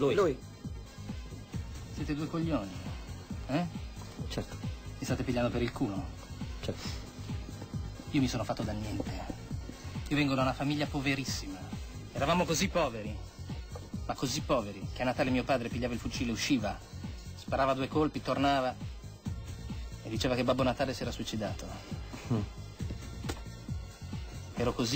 Lui. Lui. Siete due coglioni. Eh? Certo, Mi state pigliando per il culo. certo. Io mi sono fatto da niente. Io vengo da una famiglia poverissima. Eravamo così poveri, ma così poveri, che a Natale mio padre pigliava il fucile, usciva, sparava due colpi, tornava e diceva che Babbo Natale si era suicidato. Mm. Ero così